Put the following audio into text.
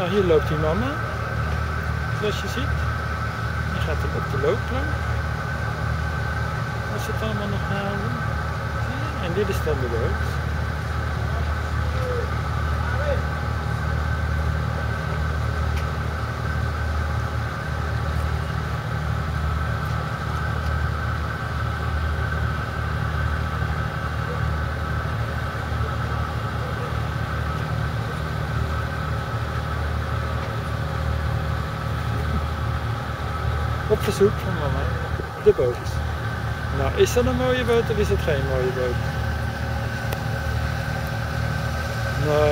Nou, hier loopt die mama. Zoals je ziet. Die gaat er op de loopplank. Als ze het allemaal nog halen. En dit is dan de boot. Op verzoek van mama. De boot. Nou, is dat een mooie boot of is het geen mooie boot? Hè?